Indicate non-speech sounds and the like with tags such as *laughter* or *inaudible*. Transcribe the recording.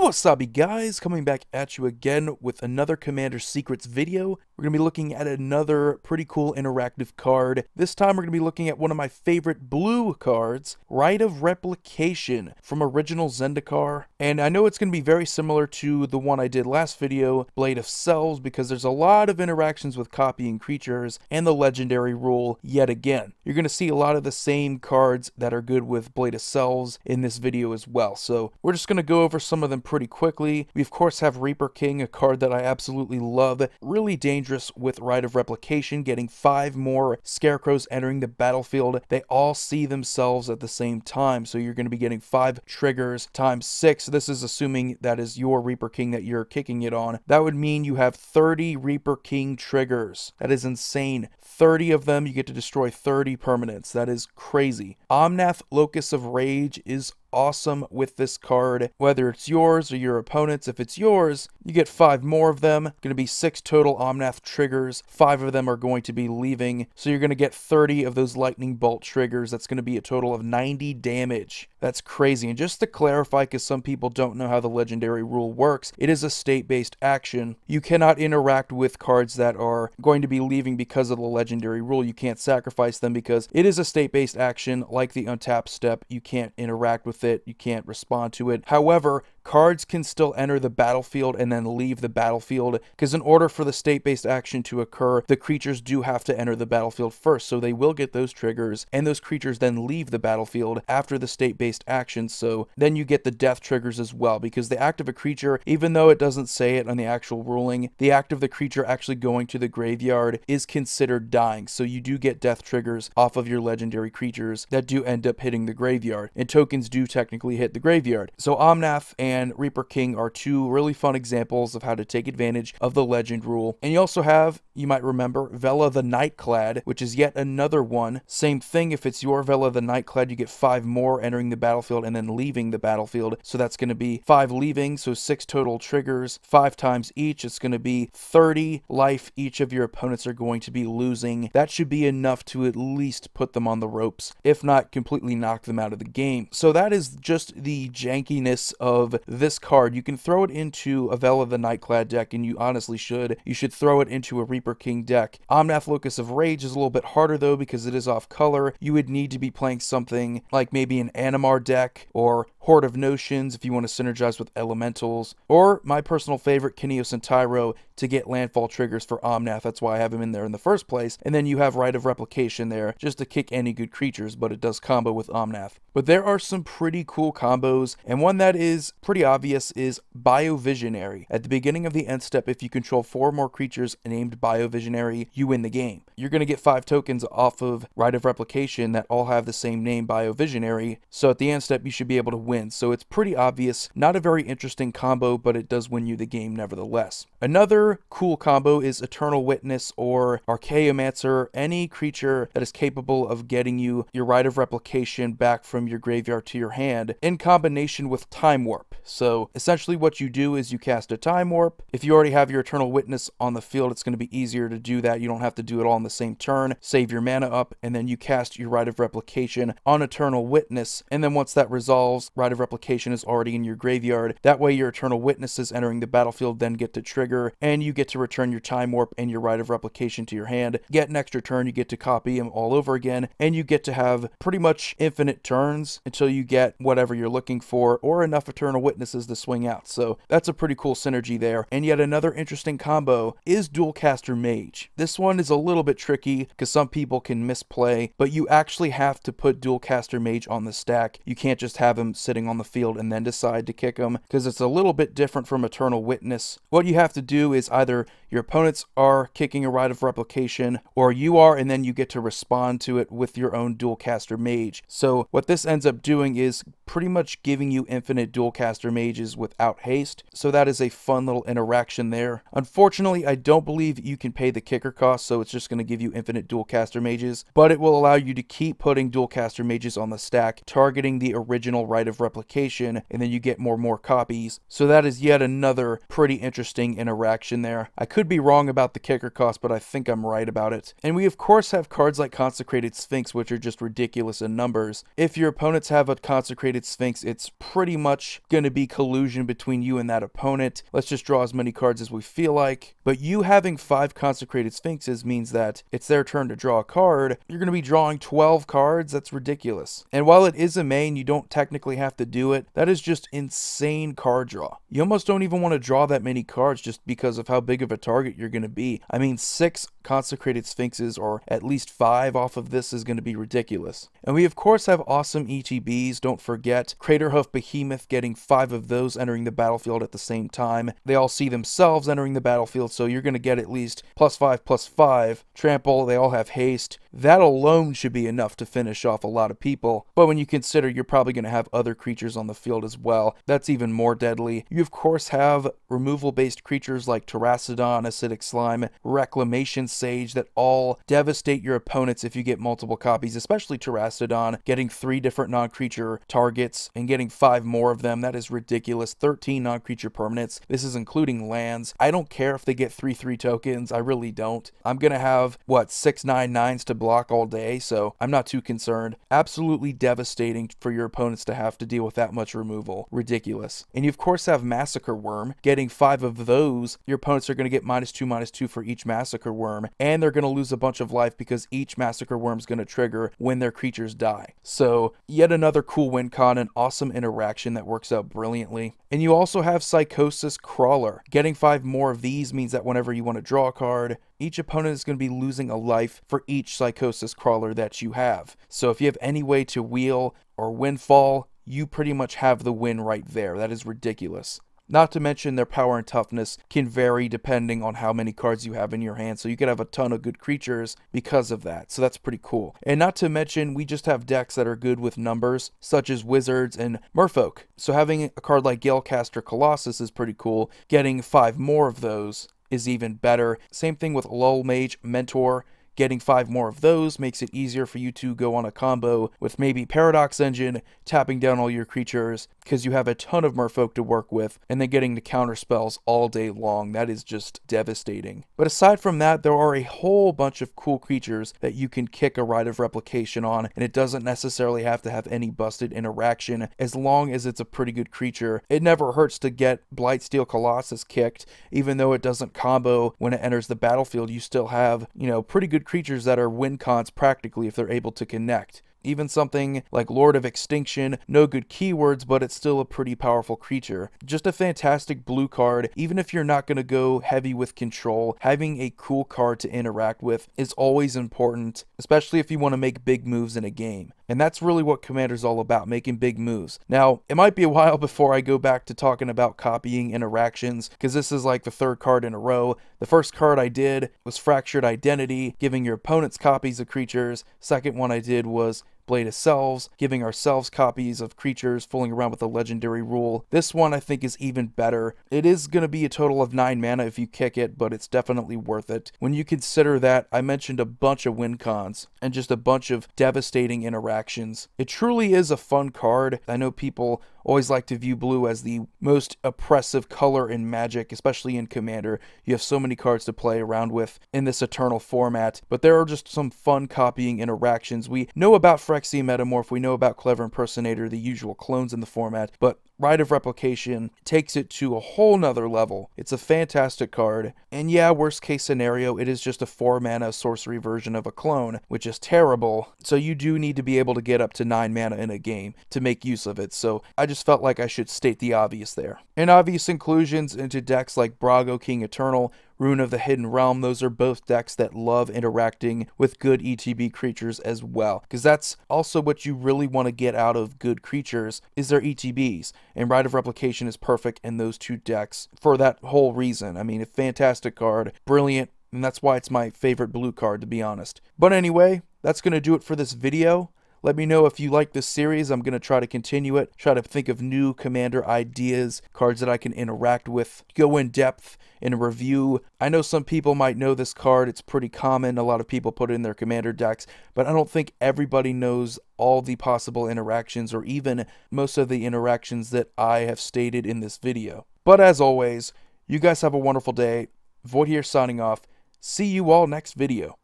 Wasabi guys, coming back at you again with another Commander Secrets video. We're going to be looking at another pretty cool interactive card. This time we're going to be looking at one of my favorite blue cards, Rite of Replication from original Zendikar. And I know it's going to be very similar to the one I did last video, Blade of Selves, because there's a lot of interactions with copying creatures and the legendary rule yet again. You're going to see a lot of the same cards that are good with Blade of Selves in this video as well. So we're just going to go over some of them pretty quickly. We of course have Reaper King, a card that I absolutely love. Really dangerous with Rite of Replication, getting five more Scarecrows entering the battlefield. They all see themselves at the same time, so you're going to be getting five triggers times six. This is assuming that is your Reaper King that you're kicking it on. That would mean you have 30 Reaper King triggers. That is insane. 30 of them, you get to destroy 30 permanents. That is crazy. Omnath Locus of Rage is awesome with this card, whether it's yours or your opponent's. If it's yours, you get five more of them. Going to be six total Omnath triggers. Five of them are going to be leaving. So you're going to get 30 of those lightning bolt triggers. That's going to be a total of 90 damage. That's crazy. And just to clarify, because some people don't know how the legendary rule works, it is a state-based action. You cannot interact with cards that are going to be leaving because of the legendary rule. You can't sacrifice them because it is a state-based action like the untap step. You can't interact with it. You can't respond to it. However, cards can still enter the battlefield and then leave the battlefield because in order for the state-based action to occur the creatures do have to enter the battlefield first so they will get those triggers and those creatures then leave the battlefield after the state-based action so then you get the death triggers as well because the act of a creature even though it doesn't say it on the actual ruling the act of the creature actually going to the graveyard is considered dying so you do get death triggers off of your legendary creatures that do end up hitting the graveyard and tokens do technically hit the graveyard. So Omnath and and Reaper King are two really fun examples of how to take advantage of the legend rule. And you also have, you might remember, Vela the Nightclad, which is yet another one. Same thing, if it's your Vela the Nightclad, you get five more entering the battlefield and then leaving the battlefield. So that's going to be five leaving, so six total triggers, five times each. It's going to be 30 life each of your opponents are going to be losing. That should be enough to at least put them on the ropes, if not completely knock them out of the game. So that is just the jankiness of this card. You can throw it into a Vela the Nightclad deck, and you honestly should. You should throw it into a Reaper King deck. Omnath Locus of Rage is a little bit harder, though, because it is off color. You would need to be playing something like maybe an Animar deck or Horde of Notions if you want to synergize with Elementals, or my personal favorite, Kynaios and Tiro, to get landfall triggers for Omnath. That's why I have him in there in the first place. And then you have Rite of Replication there just to kick any good creatures, but it does combo with Omnath. But there are some pretty cool combos, and one that is pretty obvious is Biovisionary. At the beginning of the end step, if you control four more creatures named Biovisionary, you win the game. You're going to get five tokens off of Rite of Replication that all have the same name, Biovisionary, so at the end step, you should be able to win. So it's pretty obvious. Not a very interesting combo, but it does win you the game nevertheless. Another cool combo is Eternal Witness or Archaeomancer, any creature that is capable of getting you your Rite of Replication back from your graveyard to your hand in combination with Time Warp. So essentially what you do is you cast a Time Warp. If you already have your Eternal Witness on the field, it's going to be easier to do that. You don't have to do it all in the same turn. Save your mana up, and then you cast your Rite of Replication on Eternal Witness. And then once that resolves, Rite of Replication is already in your graveyard. That way your Eternal Witnesses entering the battlefield then get to trigger, and you get to return your Time Warp and your Rite of Replication to your hand. Get an extra turn, you get to copy them all over again, and you get to have pretty much infinite turns until you get whatever you're looking for, or enough Eternal Witnesses to swing out. So that's a pretty cool synergy there. And yet another interesting combo is Dualcaster Mage. This one is a little bit tricky because some people can misplay, but you actually have to put Dualcaster Mage on the stack. You can't just have him sitting on the field and then decide to kick them because it's a little bit different from Eternal Witness. What you have to do is either your opponents are kicking a Rite of Replication or you are and then you get to respond to it with your own Dualcaster Mage. So what this ends up doing is pretty much giving you infinite Dualcaster Mages without haste. So that is a fun little interaction there. Unfortunately, I don't believe you can pay the kicker cost, so it's just going to give you infinite Dualcaster Mages, but it will allow you to keep putting Dualcaster Mages on the stack, targeting the original Rite of Replication, and then you get more and more copies. So that is yet another pretty interesting interaction there. I could be wrong about the kicker cost, but I think I'm right about it. And we of course have cards like Consecrated Sphinx, which are just ridiculous in numbers. If your opponents have a Consecrated Sphinx, it's pretty much going to be collusion between you and that opponent. Let's just draw as many cards as we feel like. But you having five Consecrated Sphinxes means that it's their turn to draw a card. You're going to be drawing 12 cards. That's ridiculous. And while it is a main, you don't technically have to do it. That is just insane card draw. You almost don't even want to draw that many cards just because of how big of a target you're going to be. I mean, six consecrated sphinxes or at least five off of this is going to be ridiculous. And we of course have awesome ETBs. Don't forget Craterhoof Behemoth getting five of those entering the battlefield at the same time. They all see themselves entering the battlefield, so you're going to get at least plus five, plus five. Trample, they all have haste. That alone should be enough to finish off a lot of people. But when you consider you're probably going to have other creatures on the field as well, that's even more deadly. You of course have removal based creatures like Terastodon, Acidic Slime, Reclamation Sage that all devastate your opponents if you get multiple copies, especially Terastodon, getting three different non-creature targets and getting five more of them. That is ridiculous. 13 non-creature permanents. This is including lands. I don't care if they get 3-3 tokens. I really don't. I'm going to have, what, six nine nines to block all day, so I'm not too concerned. Absolutely devastating for your opponents to have to deal with that much removal. Ridiculous. And you, of course, have Massacre Wurm. Getting five of those, your opponents are going to get minus two, minus two for each Massacre Wurm, and they're going to lose a bunch of life because each Massacre Wurm is going to trigger when their creatures die. So, yet another cool win con, an awesome interaction that works out brilliantly. And you also have Psychosis Crawler. Getting five more of these means that whenever you want to draw a card, each opponent is going to be losing a life for each Psychosis Crawler that you have. So if you have any way to wheel or windfall, you pretty much have the win right there. That is ridiculous. Not to mention their power and toughness can vary depending on how many cards you have in your hand. So you could have a ton of good creatures because of that. So that's pretty cool. And not to mention, we just have decks that are good with numbers, such as Wizards and Merfolk. So having a card like Galecaster Colossus is pretty cool. Getting five more of those is even better. Same thing with Lullmage Mentor. Getting five more of those makes it easier for you to go on a combo with maybe Paradox Engine, tapping down all your creatures, because you have a ton of merfolk to work with, and then getting to counter spells all day long. That is just devastating. But aside from that, there are a whole bunch of cool creatures that you can kick a Rite of Replication on, and it doesn't necessarily have to have any busted interaction, as long as it's a pretty good creature. It never hurts to get Blightsteel Colossus kicked, even though it doesn't combo when it enters the battlefield, you still have, you know, pretty good creatures that are win cons practically if they're able to connect. Even something like Lord of Extinction, no good keywords, but it's still a pretty powerful creature. Just a fantastic blue card. Even if you're not going to go heavy with control, having a cool card to interact with is always important, especially if you want to make big moves in a game. And that's really what Commander's all about, making big moves. Now, it might be a while *laughs* before I go back to talking about copying interactions, because this is like the third card in a row. The first card I did was Fractured Identity, giving your opponents copies of creatures. Second one I did was Blade of Selves, giving ourselves copies of creatures, fooling around with the legendary rule. This one I think is even better. It is going to be a total of 9 mana if you kick it, but it's definitely worth it. When you consider that, I mentioned a bunch of win cons and just a bunch of devastating interactions. It truly is a fun card. I know people always like to view blue as the most oppressive color in Magic, especially in Commander. You have so many cards to play around with in this Eternal format, but there are just some fun copying interactions. We know about Phyrexian Metamorph, we know about Clever Impersonator, the usual clones in the format, but Rite of Replication takes it to a whole nother level. It's a fantastic card. And yeah, worst case scenario, it is just a 4 mana sorcery version of a clone, which is terrible. So you do need to be able to get up to 9 mana in a game to make use of it. So I just felt like I should state the obvious there. And obvious inclusions into decks like Brago King Eternal, Roon of the Hidden Realm, those are both decks that love interacting with good ETB creatures as well. Because that's also what you really want to get out of good creatures is their ETBs. And Rite of Replication is perfect in those two decks for that whole reason. I mean, a fantastic card, brilliant, and that's why it's my favorite blue card to be honest. But anyway, that's going to do it for this video. Let me know if you like this series. I'm going to try to continue it, try to think of new commander ideas, cards that I can interact with, go in depth in a review. I know some people might know this card. It's pretty common. A lot of people put it in their commander decks, but I don't think everybody knows all the possible interactions or even most of the interactions that I have stated in this video. But as always, you guys have a wonderful day. Void here signing off. See you all next video.